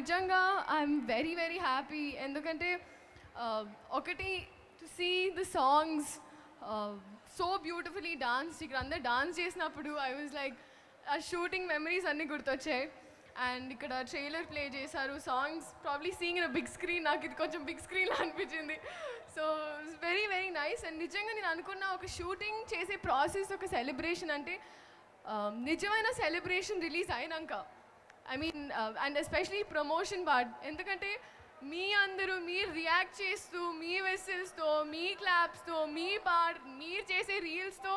నిజంగా I'm very very happy ఎందుకంటే ఒకటి to see the songs so beautifully dance ఇక్కడ అందరు డాన్స్ చేసినప్పుడు ఐ వాజ్ లైక్ ఆ షూటింగ్ మెమరీస్ అన్నీ గుర్తొచ్చాయి. అండ్ ఇక్కడ ట్రైలర్ ప్లే చేశారు songs probably seeing in big screen నాకు ఇది కొంచెం బిగ్ స్క్రీన్ అనిపించింది. So very very nice and నిజంగా నేను అనుకున్న ఒక షూటింగ్ చేసే ప్రాసెస్ ఒక సెలబ్రేషన్ అంటే నిజమైన సెలబ్రేషన్ రిలీజ్ అయినాక. I mean and especially promotion part ఎందుకంటే మీ అందరూ మీరు రియాక్ట్ చేస్తూ మీ వెసిల్స్తో మీ క్లాప్స్తో మీ పార్ట్ మీరు చేసే రీల్స్తో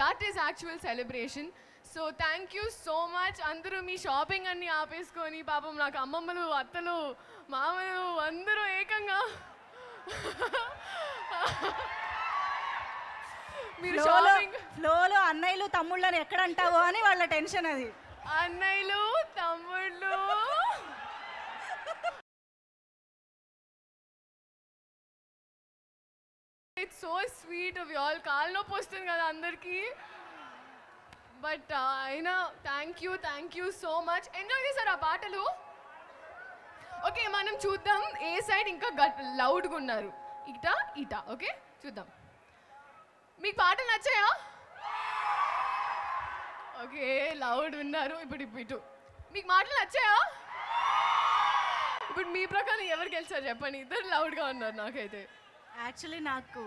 that is actual celebration so thank you so much అందరూ మీ షాపింగ్ అన్ని ఆపేసుకొని పాపం నాకు అమ్మమ్మలు అత్తలు మామలు అందరూ ఏకంగా మీరు షాపింగ్ ఫ్లోలో అన్నయ్యలు తమ్ముళ్ళని ఎక్కడ అంటావో అని వాళ్ళ టెన్షన్ అది అన్నయ్యలు ఇట్స్ సో స్వీట్ అవి ఆల్ కాళ్ళ నొప్పి వస్తుంది కదా అందరికీ. బట్ uh, అయినా thank you thank you so much enjoy చేశారు ఆ పాటలు? ఓకే మనం చూద్దాం. ఏ సైడ్ ఇంకా లౌడ్గా ఉన్నారు? ఇట ఇట ఓకే చూద్దాం. మీకు పాటలు నచ్చాయా? ఓకే లౌడ్ ఉన్నారు. ఇప్పుడు ఇప్పుడు ఇటు. మీకు మాటలు నచ్చాయా? ఇప్పుడు మీ ప్రకారం ఎవరు గెలిచారు చెప్పండి. ఇద్దరు లౌడ్గా ఉన్నారు నాకైతే. యాక్చువల్లీ నాకు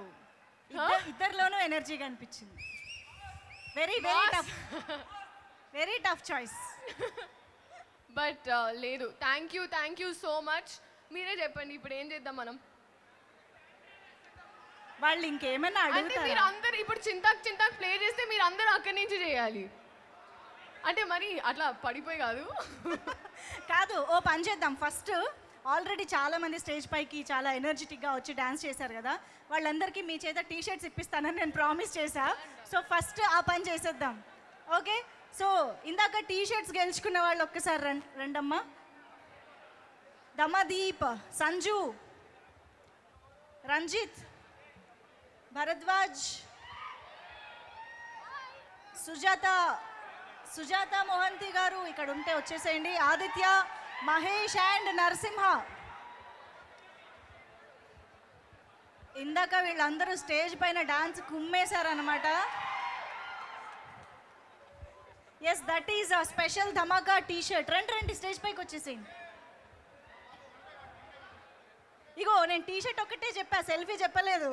ఇద్దరు- ఇద్దరిలోనూ ఎనర్జీ కనిపించింది very very tough very tough choice but లేదు. Thank you thank you so much మీరే చెప్పండి ఇప్పుడు ఏం చేద్దాం మనం? వాళ్ళు ఇంకేమైనా అంటే మీరు అందరు ఇప్పుడు చింతాక్ చింతాక్ ప్లే చేస్తే మీరు అందరూ అక్కడి నుంచి చేయాలి. అంటే మరి అట్లా పడిపోయి కాదు. కాదు ఓ పని చేద్దాం. ఫస్ట్ ఆల్రెడీ చాలా మంది స్టేజ్ పైకి చాలా ఎనర్జెటిక్గా వచ్చి డ్యాన్స్ చేశారు కదా. వాళ్ళందరికీ మీ చేత టీ షర్ట్స్ ఇప్పిస్తానని నేను ప్రామిస్ చేశా. సో ఫస్ట్ ఆ పని చేసేద్దాం. ఓకే సో ఇందాక టీ షర్ట్స్ గెలుచుకున్న వాళ్ళు ఒక్కసారి రెండమ్మ రండమ్మా. దమదీప్ సంజు రంజిత్ భరద్వాజ్ సుజాత సుజాత మోహంతి గారు ఇక్కడ ఉంటే వచ్చేసేయండి. ఆదిత్య మహేష్ అండ్ నరసింహ. ఇందాక వీళ్ళందరూ స్టేజ్ పైన dance కుమ్మేశారనమాట yes that is a special Dhamaka T shirt రండి రండి స్టేజ్ పైకి వచ్చేసేయండి ఇగో నేను టీ షర్ట్ ఒక్కటే చెప్పా సెల్ఫీ చెప్పలేదు.